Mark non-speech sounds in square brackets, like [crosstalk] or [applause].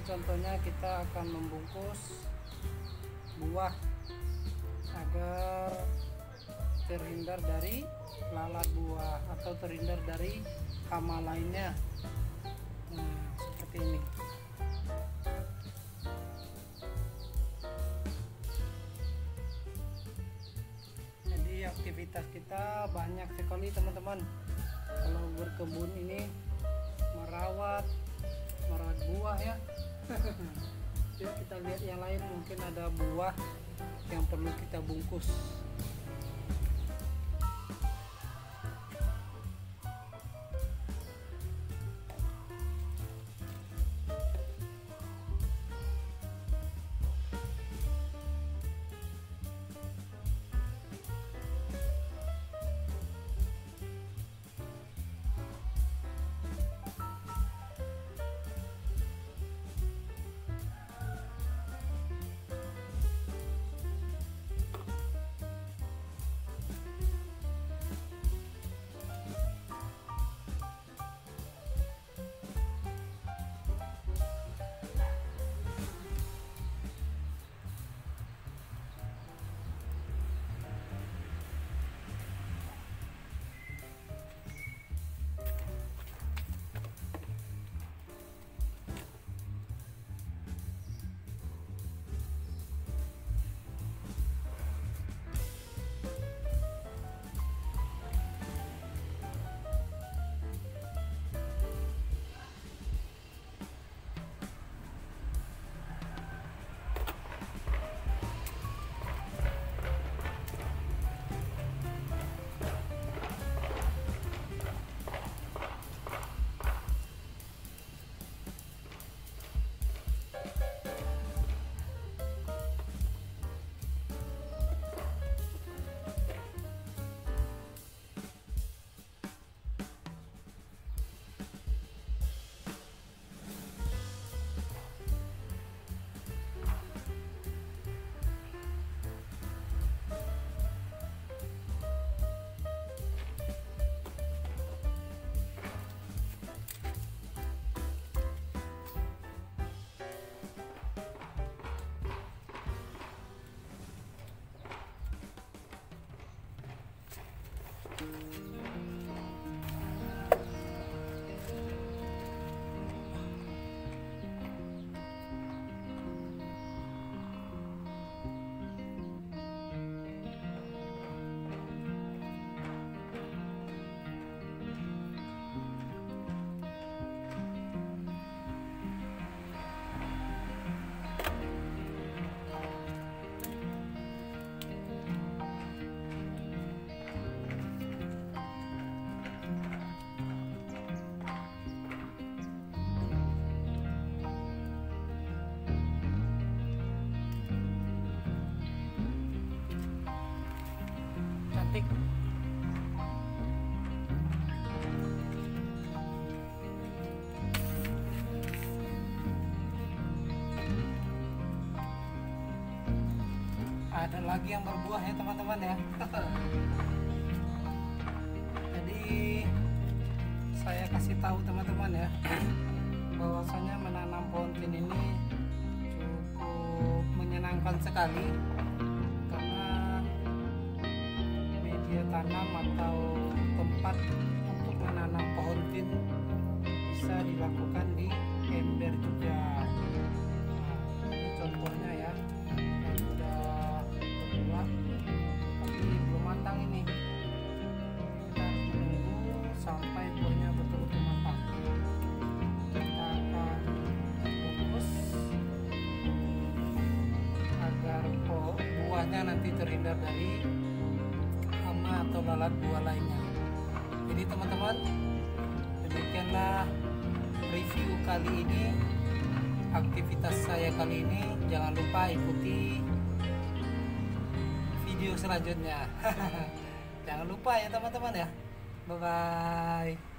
ini contohnya kita akan membungkus buah agar terhindar dari lalat buah atau terhindar dari hama lainnya. Nah, seperti ini. Jadi aktivitas kita banyak sekali teman-teman. Kalau berkebun ini merawat buah ya. [laughs] Yuk kita lihat yang lain mungkin ada buah yang perlu kita bungkus cantik. Ada lagi yang berbuah ya teman-teman ya. [laughs] Jadi saya kasih tahu teman-teman ya bahwasanya menanam pohon ini cukup menyenangkan sekali tanam atau tempat untuk menanam pohon tin bisa dilakukan di ember juga. Nah, ini contohnya ya yang sudah berbuah tapi belum matang ini. Kita menunggu sampai buahnya betul-betul matang. Kita akan bungkus agar buahnya nanti terhindar dari atau lalat buah lainnya. Jadi teman-teman demikianlah review kali ini. Aktivitas saya kali ini. Jangan lupa ikuti video selanjutnya. [laughs] Jangan lupa ya teman-teman ya. Bye bye